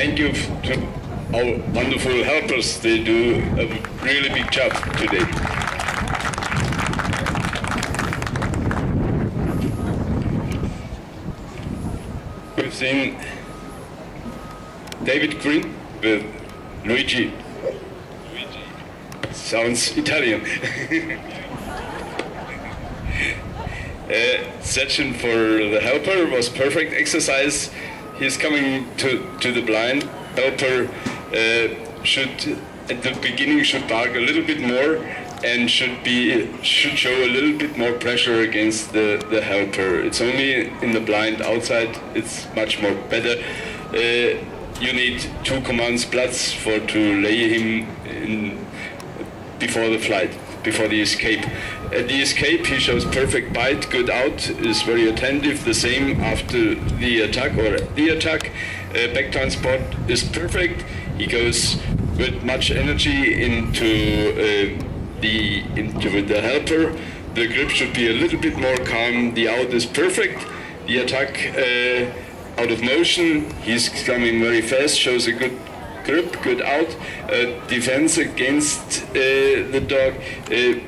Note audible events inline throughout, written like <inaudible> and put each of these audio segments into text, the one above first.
Thank you to our wonderful helpers. They do a really big job today. We've seen David Greene with Luigi. Luigi sounds Italian. <laughs> uh, session for the helper was perfect exercise. He's coming to, to the blind. Helper uh, should at the beginning should bark a little bit more and should be should show a little bit more pressure against the, the helper. It's only in the blind outside it's much more better. Uh, you need two commands plus for to lay him in before the flight, before the escape. At the escape he shows perfect bite, good out, is very attentive, the same after the attack or the attack. Uh, back transport is perfect. He goes with much energy into uh, the into the helper. The grip should be a little bit more calm. The out is perfect. The attack uh, out of motion. He's coming very fast. Shows a good good out. Uh, defense against uh, the dog. Uh,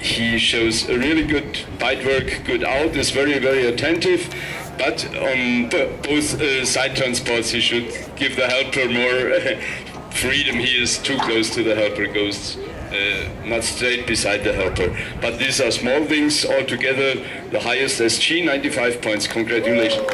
he shows a really good bite work, good out. Is very very attentive. But on both uh, side transports, he should give the helper more <laughs> freedom. He is too close to the helper. Goes uh, not straight beside the helper. But these are small things altogether. The highest SG, 95 points. Congratulations.